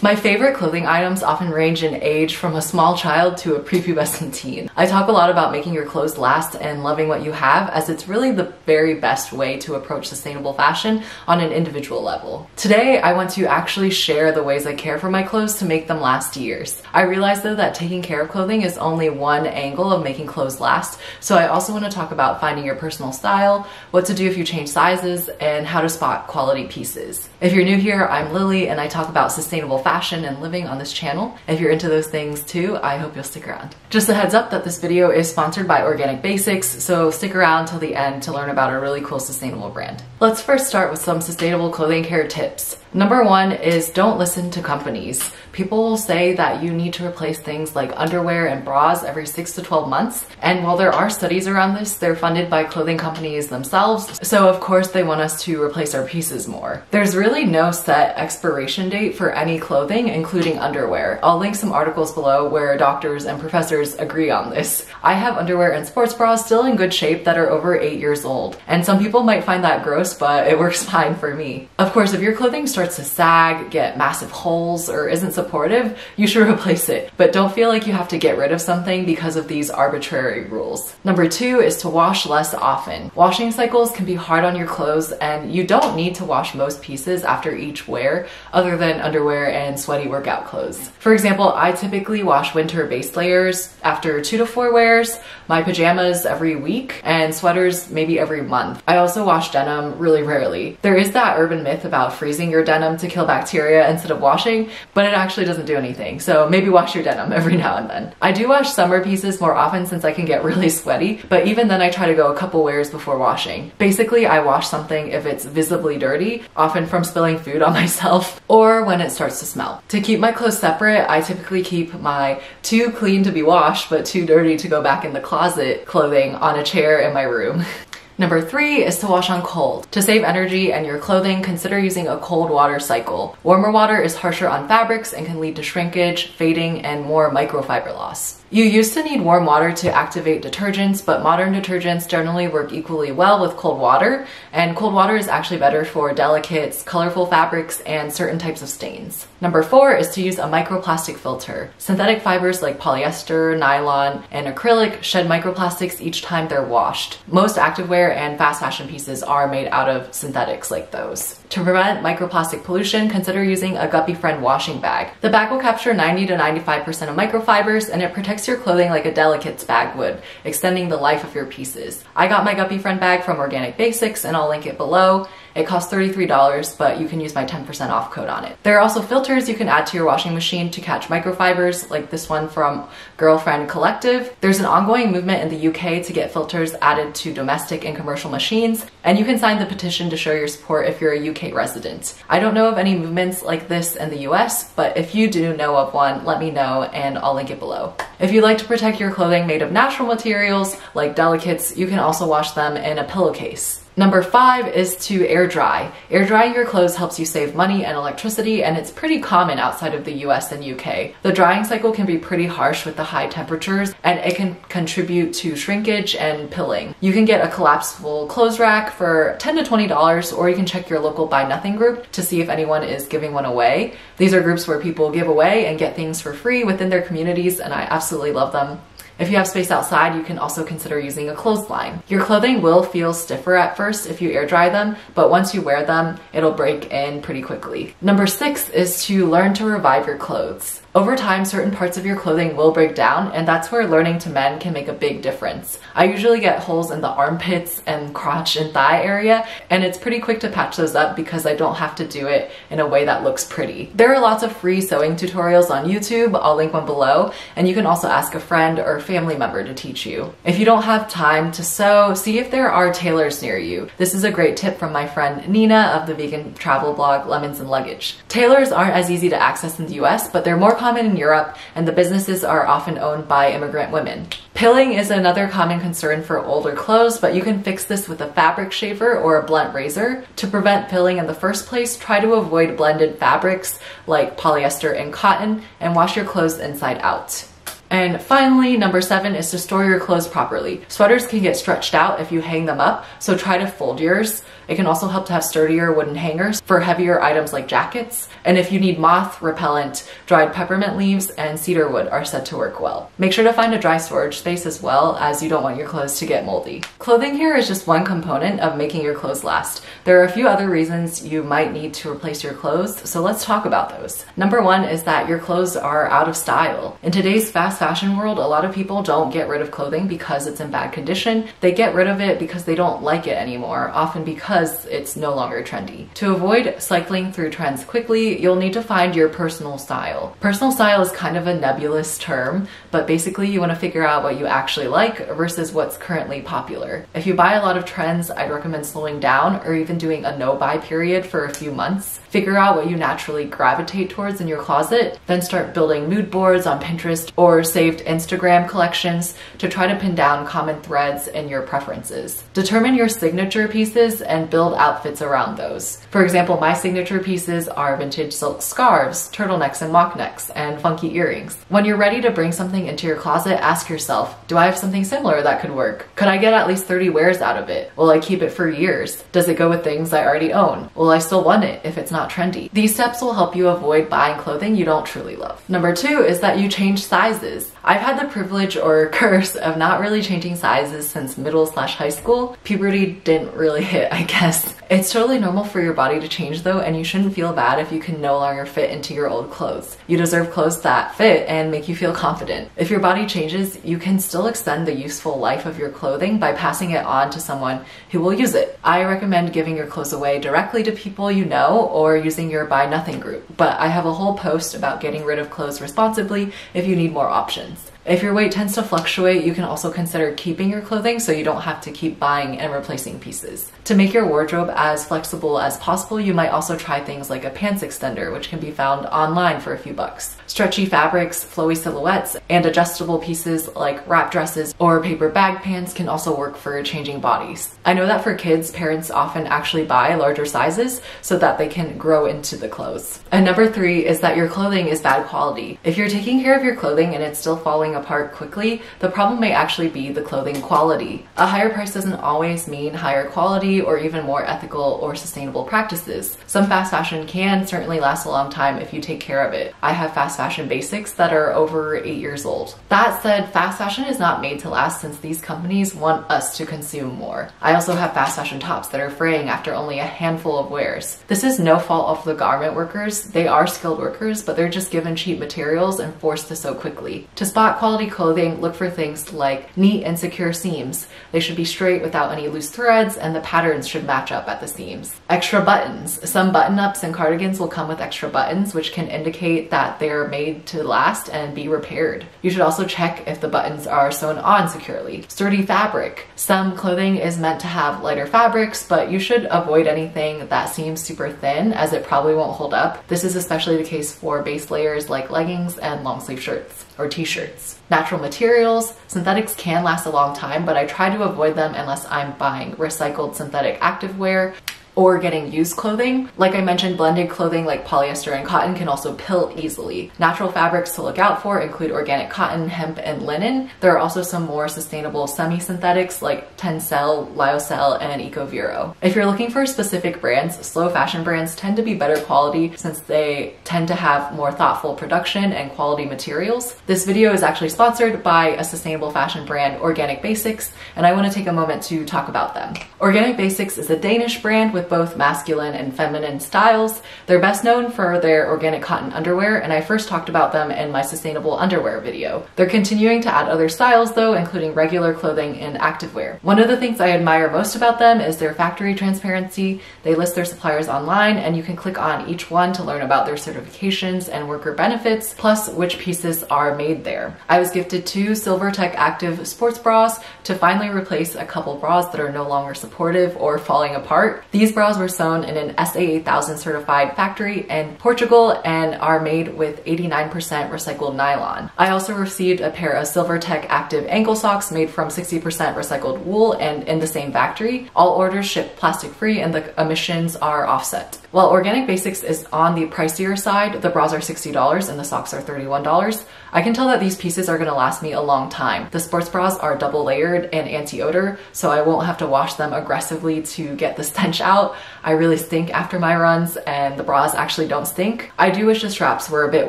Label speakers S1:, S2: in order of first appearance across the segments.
S1: My favorite clothing items often range in age from a small child to a prepubescent teen. I talk a lot about making your clothes last and loving what you have as it's really the very best way to approach sustainable fashion on an individual level. Today, I want to actually share the ways I care for my clothes to make them last years. I realize though that taking care of clothing is only one angle of making clothes last, so I also want to talk about finding your personal style, what to do if you change sizes, and how to spot quality pieces. If you're new here, I'm Lily and I talk about sustainable fashion and living on this channel. If you're into those things too, I hope you'll stick around. Just a heads up that this video is sponsored by Organic Basics, so stick around till the end to learn about a really cool sustainable brand. Let's first start with some sustainable clothing care tips. Number one is don't listen to companies. People will say that you need to replace things like underwear and bras every 6 to 12 months. And while there are studies around this, they're funded by clothing companies themselves. So of course they want us to replace our pieces more. There's really no set expiration date for any clothing, including underwear. I'll link some articles below where doctors and professors agree on this. I have underwear and sports bras still in good shape that are over 8 years old. And some people might find that gross, but it works fine for me. Of course, if your clothing starts to sag, get massive holes, or isn't supportive, you should replace it. But don't feel like you have to get rid of something because of these arbitrary rules. Number two is to wash less often. Washing cycles can be hard on your clothes and you don't need to wash most pieces after each wear other than underwear and sweaty workout clothes. For example, I typically wash winter base layers after two to four wears, my pajamas every week, and sweaters maybe every month. I also wash denim really rarely. There is that urban myth about freezing your denim to kill bacteria instead of washing, but it actually doesn't do anything. So maybe wash your denim every now and then. I do wash summer pieces more often since I can get really sweaty, but even then I try to go a couple wears before washing. Basically, I wash something if it's visibly dirty, often from spilling food on myself, or when it starts to smell. To keep my clothes separate, I typically keep my too clean to be washed but too dirty to go back in the closet clothing on a chair in my room. Number three is to wash on cold. To save energy and your clothing, consider using a cold water cycle. Warmer water is harsher on fabrics and can lead to shrinkage, fading, and more microfiber loss. You used to need warm water to activate detergents, but modern detergents generally work equally well with cold water, and cold water is actually better for delicates, colorful fabrics, and certain types of stains. Number four is to use a microplastic filter. Synthetic fibers like polyester, nylon, and acrylic shed microplastics each time they're washed. Most activewear and fast fashion pieces are made out of synthetics like those. To prevent microplastic pollution, consider using a Guppyfriend washing bag. The bag will capture 90 to 95% of microfibers and it protects your clothing like a delicate's bag would, extending the life of your pieces. I got my Guppyfriend bag from Organic Basics and I'll link it below. It costs $33, but you can use my 10% off code on it. There are also filters you can add to your washing machine to catch microfibers, like this one from Girlfriend Collective. There's an ongoing movement in the UK to get filters added to domestic and commercial machines, and you can sign the petition to show your support if you're a UK resident. I don't know of any movements like this in the US, but if you do know of one, let me know and I'll link it below. If you like to protect your clothing made of natural materials, like delicates, you can also wash them in a pillowcase. Number five is to air dry. Air drying your clothes helps you save money and electricity and it's pretty common outside of the US and UK. The drying cycle can be pretty harsh with the high temperatures and it can contribute to shrinkage and pilling. You can get a collapsible clothes rack for 10 to $20 or you can check your local buy nothing group to see if anyone is giving one away. These are groups where people give away and get things for free within their communities and I absolutely love them. If you have space outside, you can also consider using a clothesline. Your clothing will feel stiffer at first if you air dry them, but once you wear them, it'll break in pretty quickly. Number six is to learn to revive your clothes. Over time, certain parts of your clothing will break down, and that's where learning to mend can make a big difference. I usually get holes in the armpits and crotch and thigh area, and it's pretty quick to patch those up because I don't have to do it in a way that looks pretty. There are lots of free sewing tutorials on YouTube, I'll link one below, and you can also ask a friend or family member to teach you. If you don't have time to sew, see if there are tailors near you. This is a great tip from my friend Nina of the vegan travel blog Lemons and Luggage. Tailors aren't as easy to access in the US, but they're more common in Europe and the businesses are often owned by immigrant women. Pilling is another common concern for older clothes, but you can fix this with a fabric shaver or a blunt razor. To prevent pilling in the first place, try to avoid blended fabrics like polyester and cotton and wash your clothes inside out. And finally, number seven is to store your clothes properly. Sweaters can get stretched out if you hang them up, so try to fold yours. It can also help to have sturdier wooden hangers for heavier items like jackets. And if you need moth repellent, dried peppermint leaves and cedar wood are said to work well. Make sure to find a dry storage space as well as you don't want your clothes to get moldy. Clothing here is just one component of making your clothes last. There are a few other reasons you might need to replace your clothes, so let's talk about those. Number one is that your clothes are out of style. In today's fast fashion world, a lot of people don't get rid of clothing because it's in bad condition. They get rid of it because they don't like it anymore, often because it's no longer trendy. To avoid cycling through trends quickly, you'll need to find your personal style. Personal style is kind of a nebulous term, but basically you want to figure out what you actually like versus what's currently popular. If you buy a lot of trends, I'd recommend slowing down or even doing a no buy period for a few months. Figure out what you naturally gravitate towards in your closet, then start building mood boards on Pinterest or saved Instagram collections to try to pin down common threads in your preferences. Determine your signature pieces and build outfits around those. For example, my signature pieces are vintage silk scarves, turtlenecks and mock necks, and funky earrings. When you're ready to bring something into your closet, ask yourself, do I have something similar that could work? Could I get at least 30 wears out of it? Will I keep it for years? Does it go with things I already own? Will I still want it if it's not trendy? These steps will help you avoid buying clothing you don't truly love. Number two is that you change sizes. I've had the privilege or curse of not really changing sizes since middle slash high school. Puberty didn't really hit, I guess. It's totally normal for your body to change though, and you shouldn't feel bad if you can no longer fit into your old clothes. You deserve clothes that fit and make you feel confident. If your body changes, you can still extend the useful life of your clothing by passing it on to someone who will use it. I recommend giving your clothes away directly to people you know or using your buy nothing group, but I have a whole post about getting rid of clothes responsibly if you need more options friends if your weight tends to fluctuate, you can also consider keeping your clothing so you don't have to keep buying and replacing pieces. To make your wardrobe as flexible as possible, you might also try things like a pants extender, which can be found online for a few bucks. Stretchy fabrics, flowy silhouettes, and adjustable pieces like wrap dresses or paper bag pants can also work for changing bodies. I know that for kids, parents often actually buy larger sizes so that they can grow into the clothes. And number three is that your clothing is bad quality. If you're taking care of your clothing and it's still falling apart quickly, the problem may actually be the clothing quality. A higher price doesn't always mean higher quality or even more ethical or sustainable practices. Some fast fashion can certainly last a long time if you take care of it. I have fast fashion basics that are over eight years old. That said, fast fashion is not made to last since these companies want us to consume more. I also have fast fashion tops that are fraying after only a handful of wears. This is no fault of the garment workers. They are skilled workers, but they're just given cheap materials and forced to sew quickly. To spot quality clothing, look for things like neat and secure seams. They should be straight without any loose threads and the patterns should match up at the seams. Extra buttons. Some button ups and cardigans will come with extra buttons, which can indicate that they're made to last and be repaired. You should also check if the buttons are sewn on securely. Sturdy fabric. Some clothing is meant to have lighter fabrics, but you should avoid anything that seems super thin as it probably won't hold up. This is especially the case for base layers like leggings and long sleeve shirts or t-shirts. Natural materials, synthetics can last a long time, but I try to avoid them unless I'm buying recycled synthetic activewear or getting used clothing. Like I mentioned, blended clothing like polyester and cotton can also pill easily. Natural fabrics to look out for include organic cotton, hemp, and linen. There are also some more sustainable semi-synthetics like Tencel, Lyocell, and Ecovero. If you're looking for specific brands, slow fashion brands tend to be better quality since they tend to have more thoughtful production and quality materials. This video is actually sponsored by a sustainable fashion brand, Organic Basics, and I want to take a moment to talk about them. Organic Basics is a Danish brand with both masculine and feminine styles. They're best known for their organic cotton underwear, and I first talked about them in my sustainable underwear video. They're continuing to add other styles though, including regular clothing and activewear. One of the things I admire most about them is their factory transparency. They list their suppliers online, and you can click on each one to learn about their certifications and worker benefits, plus which pieces are made there. I was gifted two SilverTech Active sports bras to finally replace a couple bras that are no longer supportive or falling apart. These bras were sewn in an SA8000 certified factory in Portugal and are made with 89% recycled nylon. I also received a pair of SilverTech Active ankle socks made from 60% recycled wool and in the same factory. All orders ship plastic free and the emissions are offset. While Organic Basics is on the pricier side, the bras are $60 and the socks are $31. I can tell that these pieces are gonna last me a long time. The sports bras are double layered and anti-odor, so I won't have to wash them aggressively to get the stench out. I really stink after my runs and the bras actually don't stink. I do wish the straps were a bit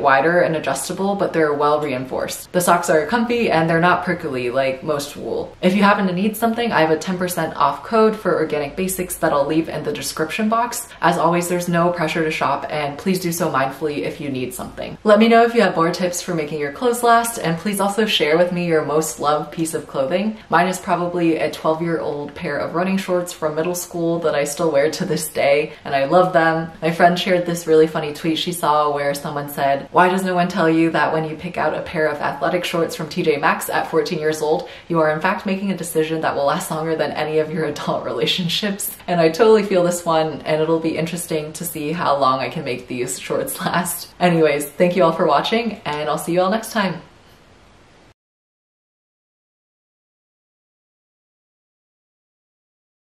S1: wider and adjustable, but they're well reinforced. The socks are comfy and they're not prickly like most wool. If you happen to need something, I have a 10% off code for Organic Basics that I'll leave in the description box. As always, there's no pressure to shop and please do so mindfully if you need something. Let me know if you have more tips for making your clothes last and please also share with me your most loved piece of clothing. Mine is probably a 12 year old pair of running shorts from middle school that I still wear to this day and I love them. My friend shared this really funny tweet she saw where someone said, why does no one tell you that when you pick out a pair of athletic shorts from TJ Maxx at 14 years old, you are in fact making a decision that will last longer than any of your adult relationships? And I totally feel this one and it'll be interesting to see how long I can make these shorts last. Anyways, thank you all for watching and I'll see you all next time.